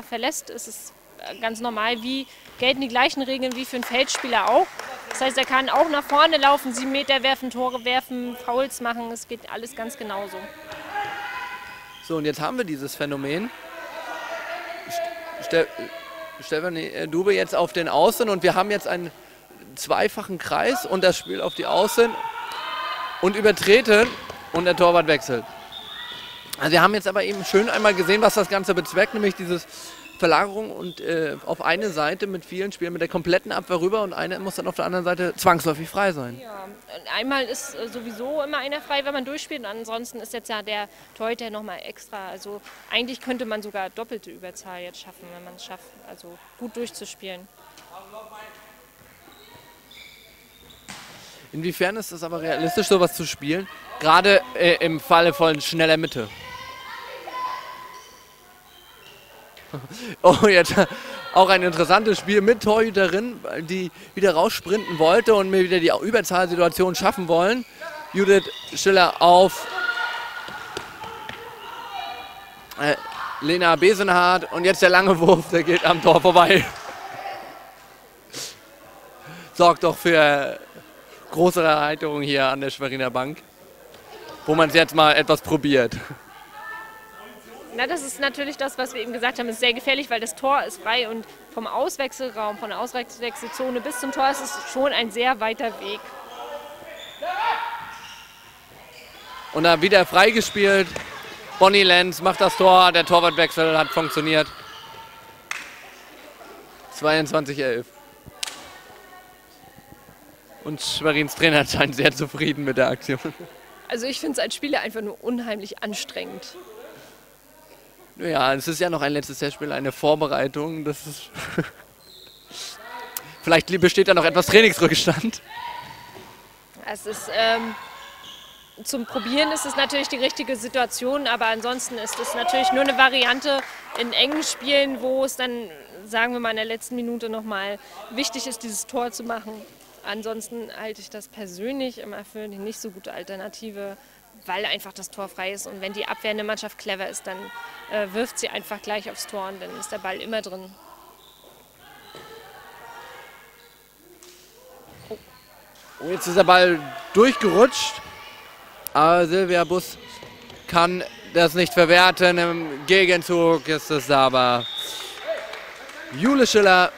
verlässt, ist es ganz normal, wie gelten die gleichen Regeln wie für einen Feldspieler auch. Das heißt, er kann auch nach vorne laufen, sieben Meter werfen, Tore werfen, Fouls machen, es geht alles ganz genauso. So, und jetzt haben wir dieses Phänomen. Ste Stefanie äh, Dube jetzt auf den Außen und wir haben jetzt einen zweifachen Kreis und das Spiel auf die Außen und übertreten und der Torwart wechselt. Also wir haben jetzt aber eben schön einmal gesehen, was das Ganze bezweckt, nämlich dieses Verlagerung und äh, auf eine Seite mit vielen Spielen mit der kompletten Abwehr rüber und einer muss dann auf der anderen Seite zwangsläufig frei sein. Ja, einmal ist äh, sowieso immer einer frei, wenn man durchspielt und ansonsten ist jetzt ja der Torhüter nochmal extra. Also eigentlich könnte man sogar doppelte Überzahl jetzt schaffen, wenn man es schafft, also gut durchzuspielen. Inwiefern ist es aber realistisch, sowas zu spielen? Gerade äh, im Falle von schneller Mitte. Oh, jetzt auch ein interessantes Spiel mit Torhüterin, die wieder raussprinten wollte und mir wieder die Überzahlsituation schaffen wollen. Judith Schiller auf äh, Lena Besenhardt und jetzt der lange Wurf, der geht am Tor vorbei. Sorgt doch für große Erheiterung hier an der Schweriner Bank, wo man es jetzt mal etwas probiert. Na, das ist natürlich das, was wir eben gesagt haben, ist sehr gefährlich, weil das Tor ist frei und vom Auswechselraum, von der Auswechselzone bis zum Tor ist es schon ein sehr weiter Weg. Und da wieder freigespielt. Bonnie Lenz macht das Tor, der Torwartwechsel hat funktioniert. 22-11. Und Schwerins Trainer scheint sehr zufrieden mit der Aktion. Also ich finde es als Spieler einfach nur unheimlich anstrengend. Ja, es ist ja noch ein letztes Testspiel, eine Vorbereitung. Das ist Vielleicht besteht da noch etwas Trainingsrückstand. Es ist ähm, zum Probieren ist es natürlich die richtige Situation, aber ansonsten ist es natürlich nur eine Variante in engen Spielen, wo es dann, sagen wir mal, in der letzten Minute nochmal wichtig ist, dieses Tor zu machen. Ansonsten halte ich das persönlich immer für die nicht so gute Alternative, weil einfach das Tor frei ist. Und wenn die abwehrende Mannschaft clever ist, dann äh, wirft sie einfach gleich aufs Tor und dann ist der Ball immer drin. Oh, jetzt ist der Ball durchgerutscht. Aber Silvia Bus kann das nicht verwerten. Im Gegenzug ist es aber Jule Schiller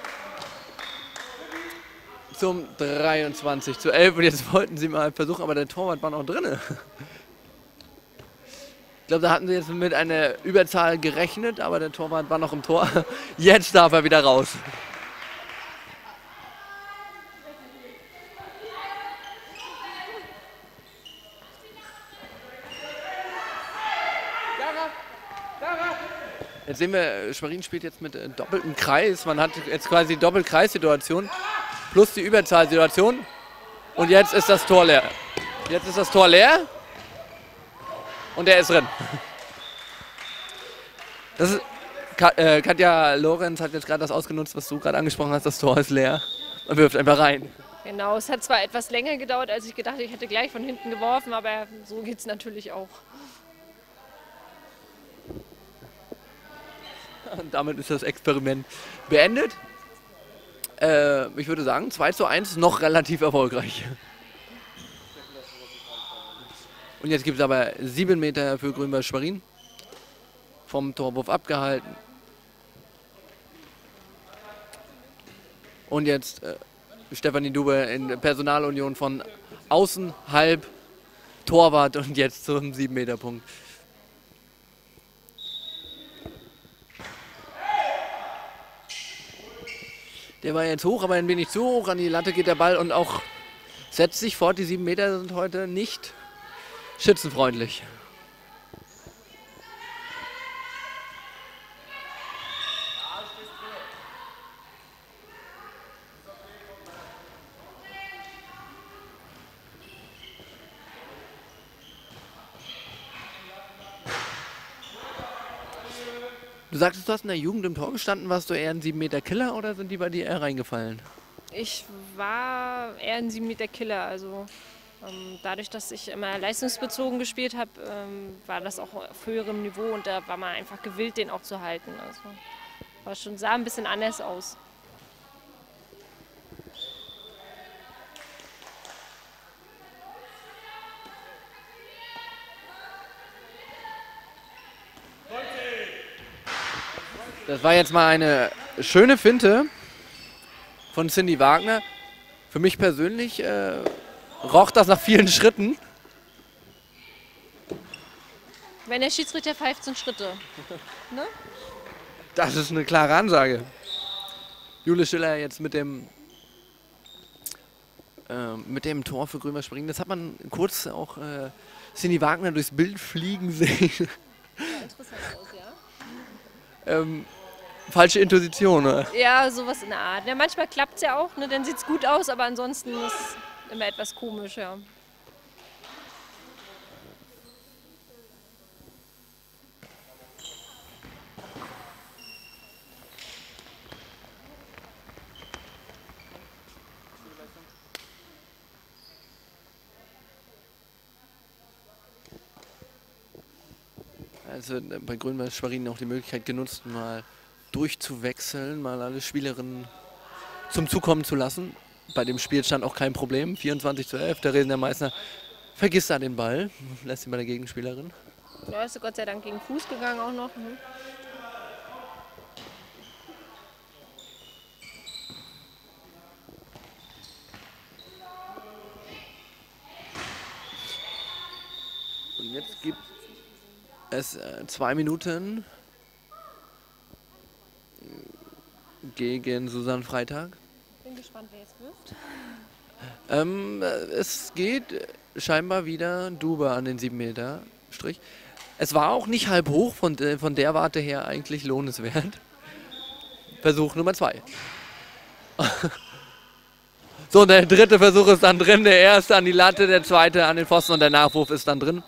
zum 23 zu 11. Und jetzt wollten sie mal versuchen, aber der Torwart war noch drin. Ich glaube, da hatten sie jetzt mit einer Überzahl gerechnet, aber der Torwart war noch im Tor. Jetzt darf er wieder raus. Jetzt sehen wir, Schwerin spielt jetzt mit äh, doppeltem Kreis. Man hat jetzt quasi die Doppelkreissituation plus die Überzahlsituation. Und jetzt ist das Tor leer. Jetzt ist das Tor leer. Und er ist drin. Das ist, äh, Katja Lorenz hat jetzt gerade das ausgenutzt, was du gerade angesprochen hast. Das Tor ist leer und wirft einfach rein. Genau, es hat zwar etwas länger gedauert, als ich gedacht ich hätte gleich von hinten geworfen, aber so geht es natürlich auch. Und damit ist das Experiment beendet. Äh, ich würde sagen, 2 zu 1 noch relativ erfolgreich. Und jetzt gibt es aber 7 Meter für Grünberg Schwerin. Vom Torwurf abgehalten. Und jetzt äh, Stefanie Dube in Personalunion von außen, halb, Torwart und jetzt zum 7-Meter-Punkt. Der war jetzt hoch, aber ein wenig zu hoch. An die Latte geht der Ball und auch setzt sich fort. Die 7 Meter sind heute nicht schützenfreundlich. Du sagtest, du hast in der Jugend im Tor gestanden. Warst du eher ein 7 Meter Killer oder sind die bei dir eher reingefallen? Ich war eher ein 7 Meter Killer. Also dadurch, dass ich immer leistungsbezogen gespielt habe, ähm, war das auch auf höherem Niveau und da war man einfach gewillt, den auch zu halten. Also. War schon, sah ein bisschen anders aus. Das war jetzt mal eine schöne Finte von Cindy Wagner. Für mich persönlich äh, roch das nach vielen Schritten. Wenn der Schiedsrichter 15 Schritte. Ne? Das ist eine klare Ansage. Jule Schiller jetzt mit dem äh, mit dem Tor für Grünwald Springen. Das hat man kurz auch äh, Cindy Wagner durchs Bild fliegen sehen. Ja, interessant aus, ja. ähm, falsche Intuition, oder? Ja, sowas in der Art. Ja, manchmal klappt es ja auch, ne? dann sieht es gut aus, aber ansonsten ist immer etwas komisch, ja. Also äh, bei Grünwald Schwerin auch die Möglichkeit genutzt, mal durchzuwechseln, mal alle Spielerinnen zum Zukommen zu lassen. Bei dem Spielstand auch kein Problem. 24 zu 11, der Resender Meißner vergisst da den Ball, lässt ihn bei der Gegenspielerin. Ja, ist Gott sei Dank gegen Fuß gegangen auch noch. Mhm. Und jetzt gibt es äh, zwei Minuten gegen Susanne Freitag. Gespannt, wer jetzt wirft. Ähm, äh, es geht scheinbar wieder Dube an den 7 Meter Strich. Es war auch nicht halb hoch, von, de- von der Warte her eigentlich lohnenswert. Versuch Nummer 2. so, der dritte Versuch ist dann drin, der erste an die Latte, der zweite an den Pfosten und der Nachwurf ist dann drin.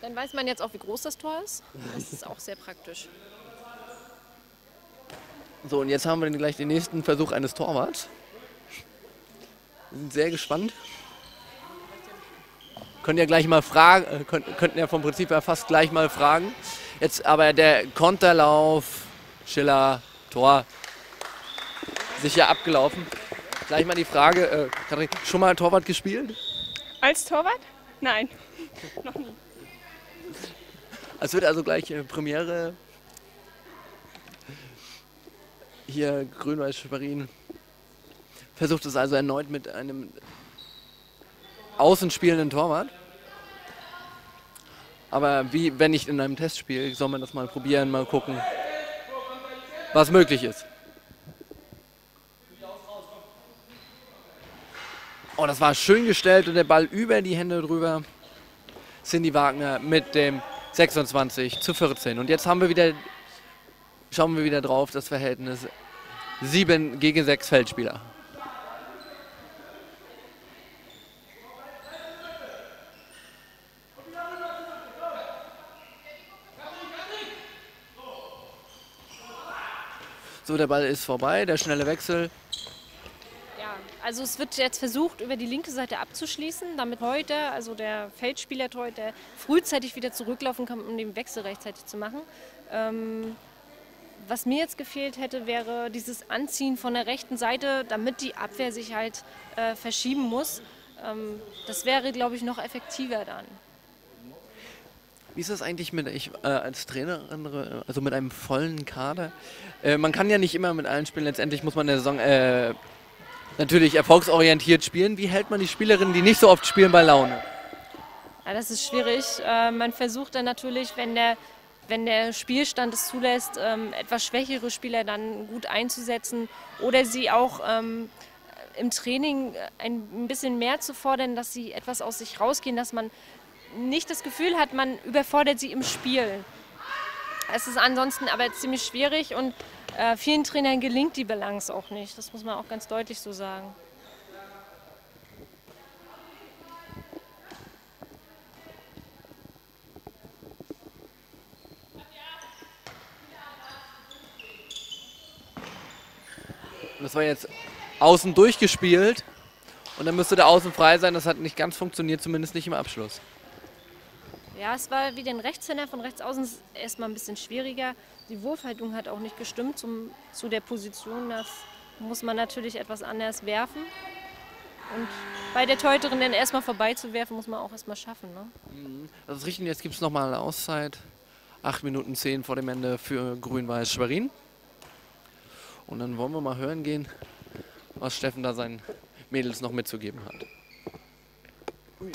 Dann weiß man jetzt auch, wie groß das Tor ist. Das ist auch sehr praktisch. So, und jetzt haben wir gleich den nächsten Versuch eines Torwarts. Wir sind sehr gespannt. Könnt ihr gleich mal fragen, äh, könnt, könnten ja vom Prinzip her fast gleich mal fragen. Jetzt aber der Konterlauf, Schiller, Tor, sicher abgelaufen. Gleich mal die Frage, äh, Katrin, schon mal Torwart gespielt? Als Torwart? Nein, noch nie. Es wird also gleich äh, Premiere. Hier Grün-Weiß Schwerin versucht es also erneut mit einem außen spielenden Torwart. Aber wie wenn nicht in einem Testspiel, soll man das mal probieren, mal gucken, was möglich ist. Oh, das war schön gestellt und der Ball über die Hände drüber. Cindy Wagner mit dem 26 zu 14. Und jetzt haben wir wieder, schauen wir wieder drauf, das Verhältnis 7 gegen 6 Feldspieler. So, der Ball ist vorbei, der schnelle Wechsel. Ja, also es wird jetzt versucht, über die linke Seite abzuschließen, damit heute, also der Feldspieler heute frühzeitig wieder zurücklaufen kann, um den Wechsel rechtzeitig zu machen. Ähm, was mir jetzt gefehlt hätte, wäre dieses Anziehen von der rechten Seite, damit die Abwehr sich halt äh, verschieben muss. Ähm, das wäre, glaube ich, noch effektiver dann. Wie ist das eigentlich mit, ich äh, als Trainerin, äh, also mit einem vollen Kader? Äh, man kann ja nicht immer mit allen spielen, letztendlich muss man in der Saison äh, natürlich erfolgsorientiert spielen. Wie hält man die Spielerinnen, die nicht so oft spielen, bei Laune? Ja, das ist schwierig. Äh, man versucht dann natürlich, wenn der, wenn der Spielstand es zulässt, ähm, etwas schwächere Spieler dann gut einzusetzen oder sie auch ähm, im Training ein bisschen mehr zu fordern, dass sie etwas aus sich rausgehen, dass man nicht das Gefühl hat, man überfordert sie im Spiel. Es ist ansonsten aber ziemlich schwierig und äh, vielen Trainern gelingt die Balance auch nicht. Das muss man auch ganz deutlich so sagen. Das war jetzt außen durchgespielt und dann müsste der Außen frei sein. Das hat nicht ganz funktioniert, zumindest nicht im Abschluss. Ja, es war wie den Rechtshänder von rechts außen ist erstmal ein bisschen schwieriger. Die Wurfhaltung hat auch nicht gestimmt zum, zu der Position. Das muss man natürlich etwas anders werfen. Und bei der Teuterin dann erstmal vorbeizuwerfen, muss man auch erstmal schaffen. Ne? Das ist richtig, jetzt gibt es nochmal eine Auszeit. 8 Minuten 10 vor dem Ende für Grün-Weiß Schwerin. Und dann wollen wir mal hören gehen, was Steffen da seinen Mädels noch mitzugeben hat. So,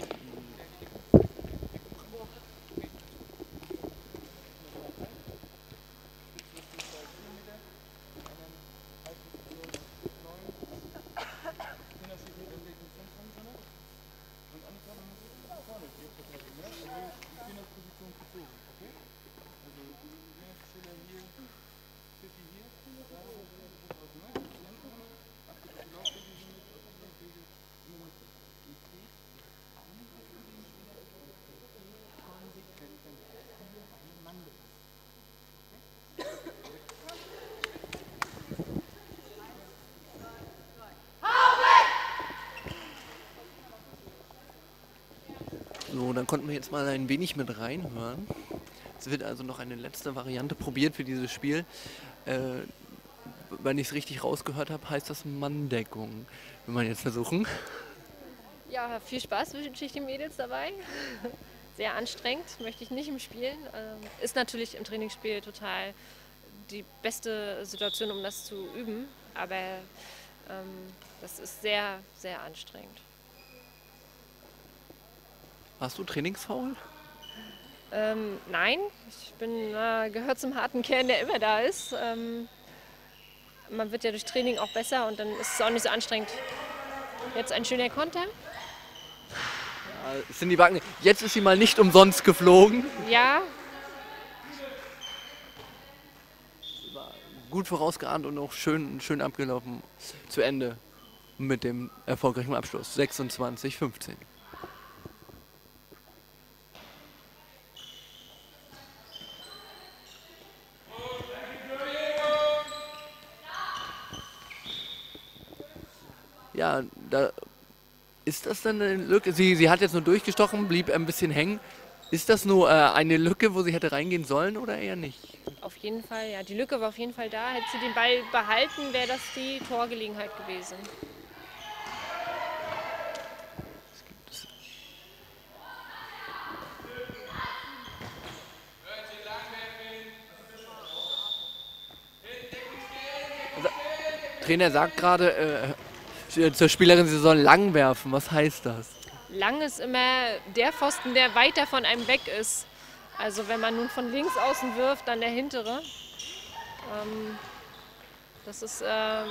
dann konnten wir jetzt mal ein wenig mit reinhören. Es wird also noch eine letzte Variante probiert für dieses Spiel. Äh, wenn ich es richtig rausgehört habe, heißt das Manndeckung. Will man jetzt versuchen. Ja, viel Spaß wünsche ich den Mädels dabei. Sehr anstrengend, möchte ich nicht im Spielen. Ähm, ist natürlich im Trainingsspiel total die beste Situation, um das zu üben. Aber ähm, das ist sehr, sehr anstrengend. Hast du Trainingsfaul? Ähm, nein, ich bin äh, gehört zum harten Kern, der immer da ist. Ähm, man wird ja durch Training auch besser und dann ist es auch nicht so anstrengend. Jetzt ein schöner Konter. Ja, sind die Backen. Jetzt ist sie mal nicht umsonst geflogen. Ja, Gut vorausgeahnt und auch schön, schön abgelaufen zu Ende mit dem erfolgreichen Abschluss. 26, 15. Ja, da ist das dann eine Lücke? Sie, sie hat jetzt nur durchgestochen, blieb ein bisschen hängen. Ist das nur äh, eine Lücke, wo sie hätte reingehen sollen oder eher nicht? auf jeden Fall. Ja, die Lücke war auf jeden Fall da. Hätte sie den Ball behalten, wäre das die Torgelegenheit gewesen. Trainer sagt gerade äh, zur Spielerin, sie soll lang werfen. Was heißt das? Lang ist immer der Pfosten, der weiter von einem weg ist. Also wenn man nun von links außen wirft, dann der hintere. Ähm, das ist ähm,